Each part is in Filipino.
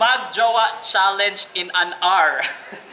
mag-jowa challenge in an hour.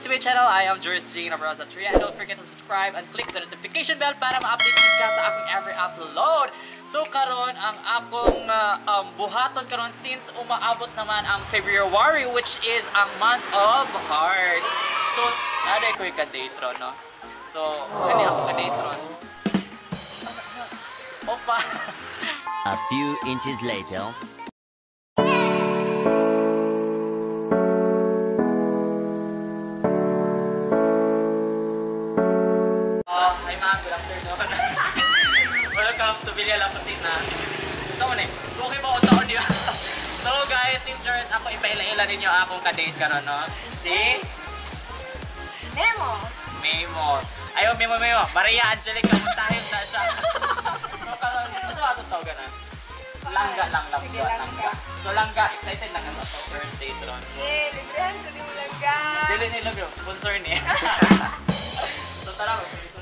to my channel, I am Joris J. Navarroza 3 and don't forget to subscribe and click the notification bell para ma-update ka sa aking every upload. So karon ang akong uh, um, buhaton karon since umaabot naman ang February which is ang month of hearts. So, naday ko yung ka-datron, no? So, kani ako ka-datron. Opa! A few inches later. Ako ipaila-ila ninyo akong ka-date karon no? Si Memo! Memo. Ayaw, Memo, Memo. Maria Angelica, muntahin na siya. so, karon, ano ato tawag na? Langga lang, langga, Sige, langga. langga. So, langga, excited lang ako sa first date ron. Yay! Librahan ko di mo lang ka! Dili nila bro, sponsor ni. so, tara, magpilito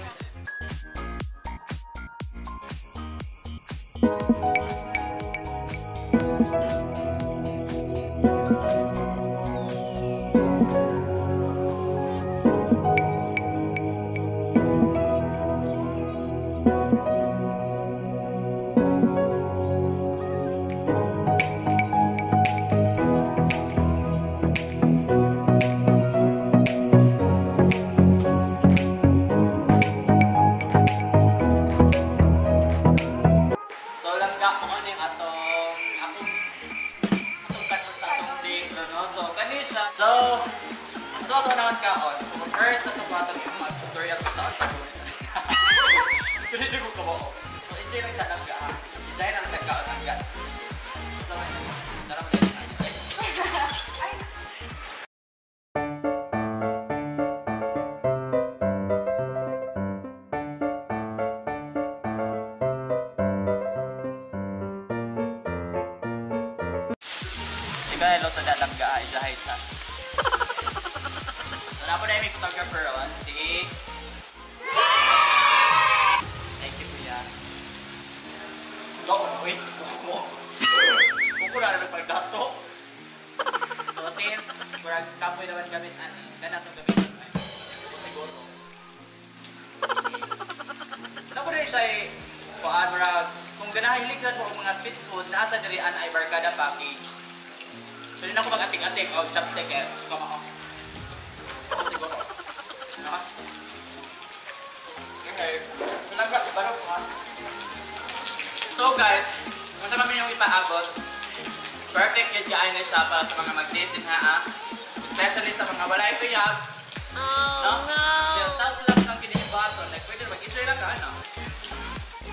first ato ba atong yung mga tutorial sa atong Kani jud ko mo. So enjoy lang ka langga ha. Enjoy lang ka kaon langga. So! Ika hello sa langga ha. Ijahay sa. Na po na yung photographer on. Si Thank you, Kuya. Go, wait. Kung ko na naman pagdato. So, tin, kurang kapoy naman gamit, ani. Ganat ang gamit. ay. Siguro. Napo rin siya eh, kuhaan, murag, kung ganahilig ka sa mga street food, nasa dirian ay barkada package. So, din ako mag-ating-ating, o chopstick eh, kama. Perfect yun kain na para sa mga mag-dating ha ah. Especially sa mga wala ito yab. Oh no! Kaya sa lang lang kini yung baso, like pwede mag-enjoy lang ka ano.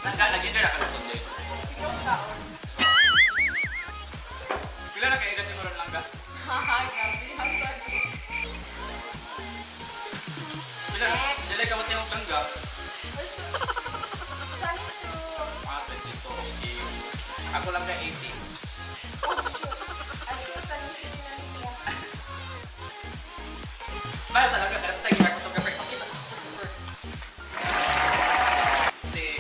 Nagka, nag-enjoy lang ka sa kundi. Yung. Pila na kaigat yung lang ka? Haha, grabe. Pila na? Dili ka mo. Saan ito? Ah, 22, okay. Ako lang ka 80. Para sa langga, karap tayo yung photographer. Pakita. Kasi,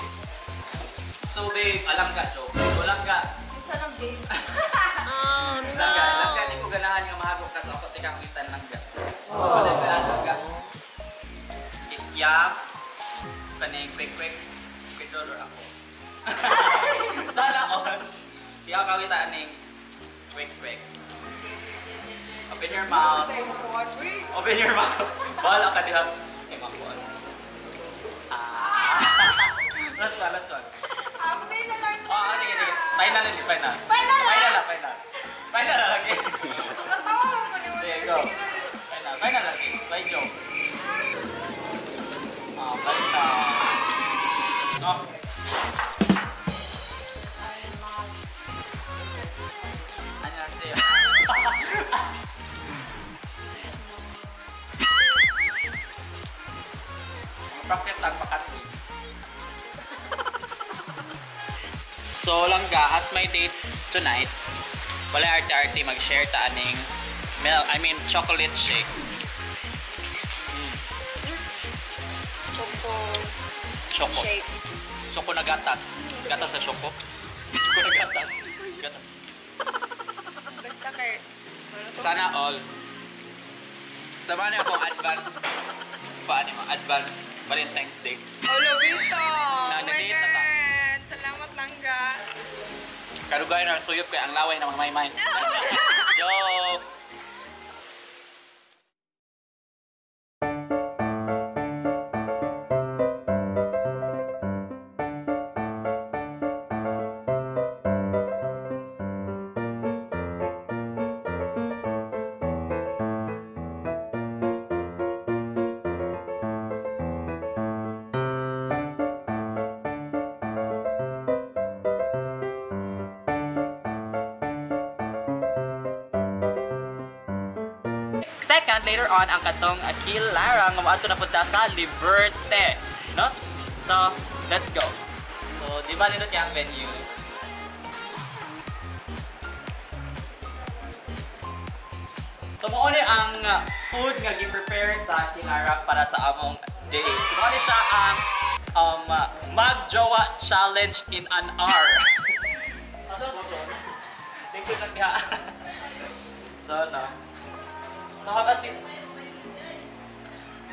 so babe, alam ka, Joe. Walang ka. Isa ng babe. Langga, langga, di ko ganahan nga mahagok ka sa ako. Tika, kita langga. Oh. Wala ka langga. Ikyam. Kaning quick-quick. Controller ako. Sana. Di ako kawita aning quick-quick. Open your mouth. Tayo. Open your mouth. Bahala ka diha. Kay Makon. Ah. last one, last one. Ako din na lang. Oh, sige, sige. Final na, final. Langga as my date tonight. Wala arte-arte mag-share ta aning milk, I mean chocolate shake. Choco Choco. shake. Choco na gatas. Gatas sa choco. Choco na gatas. Gatas. Basta kay... Sana all. Sama niyo akong advance. Paano mo? Advance Valentine's Day. Oh, Lobito! Karugay na suyop kay ang laway ng mga Second, later on, ang katong Akil Lara nga maadto na punta sa Liberte. No? So, let's go. So, di ba nindot yung venue? So, mo ang food nga gi-prepare sa Kilara para sa among day. So, mo siya ang um, mag-jowa challenge in an hour. Asa mo to? You na kaya. so, no. Kasi...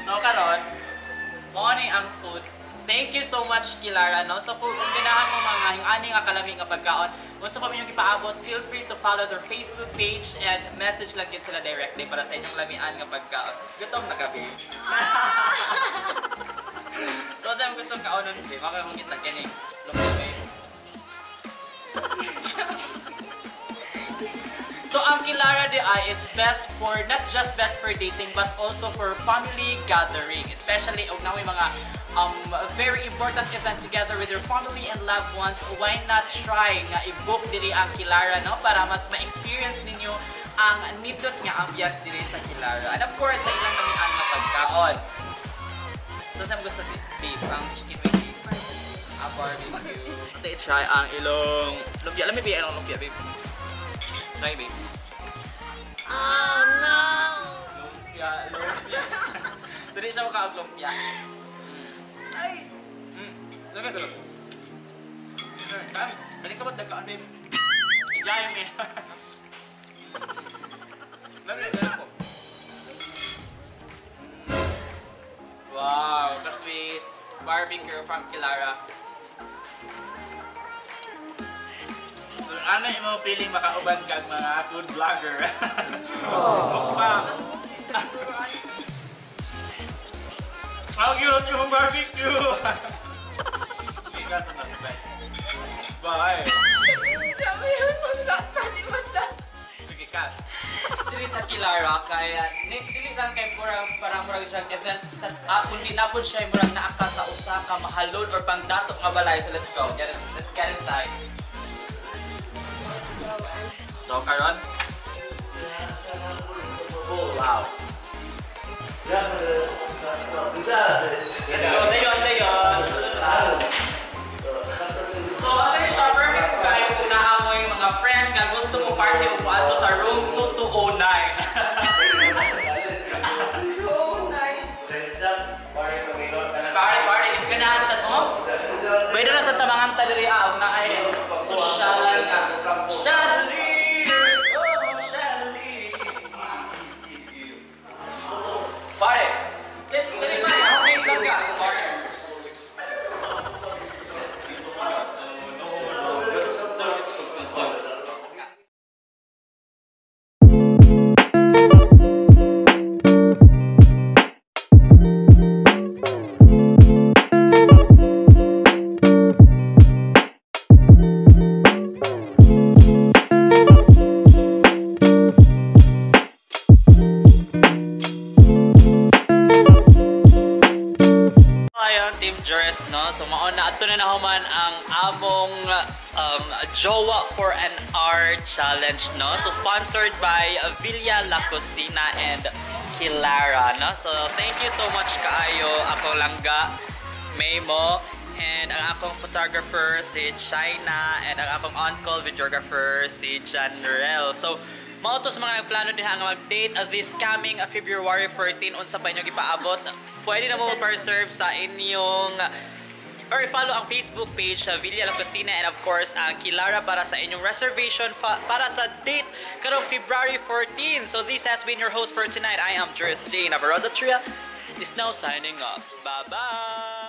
So, karon, mo ni ang food. Thank you so much, Kilara. No? So, kung ganahan mo mga yung ani nga kalami nga pagkaon, sa pa inyong ipaabot, feel free to follow their Facebook page and message lang yun sila directly para sa inyong lamian nga pagkaon. Gutom na gabi. so, sa mga gustong kaonon, di, makakakita kining So ang Kilara de Ay is best for, not just best for dating, but also for family gathering. Especially, og na may mga um, very important event together with your family and loved ones. Why not try nga i-book diri ang Kilara, no? Para mas ma-experience ninyo ang nindot nga ambiance diri sa Kilara. And of course, sa ilang kamian nga pagkaon. So, mo gusto beef? Ang chicken with beef? Ang barbecue? Ito i-try ang ilong lumpia. Alam mo ba ang lumpia, babe? Try, babe. Oh, no! Lumpia, lumpia. Dali siya makaag lumpia. Ay! Hmm. Lami ito. Dami. Balik ka ba tagkaan, babe? Enjoy me. Lami, lami ko. Wow, ka-sweet. Barbecue from Kilara. Ano yung mga feeling makauban kag mga food vlogger? Mukbang. Ang cute yung barbecue! Sige, sa nasibay. Bye! Sabi yun. Sige. Dili sa Kilara, kaya dili lang kay murag para murag siyang event sa ah, kundi na po siya murag naaka sa usa ka mahalon or pangdatok nga balay. So let's go. Get it, let's get inside. So karon. Oh wow. Let's go. Dayon, dayon. So, ano yung siya? Perfect po kayo kung naamoy mga friends nga gusto mo party o ato sa room 2209. So nice. party, party. If ganahan sa to, pwede na sa tamangan taliri ah. Na ay sosyalan nga. Chandelier! Challenge, no? So, sponsored by Villa La Cocina and Kilara, no? So, thank you so much kaayo, ako langga, Maymo, And ang akong photographer si China and ang akong on-call videographer si John Rel. So, mao to sa mga nagplano diha nga mag-date uh, this coming uh, February 14 unsa pa inyong ipaabot. Pwede na mo mag-reserve sa inyong or follow ang Facebook page sa Villa La Cocina and of course ang Kilara para sa inyong reservation para sa date karong February 14. So this has been your host for tonight. I am Juris J. Navarroza Tria is now signing off. Bye-bye!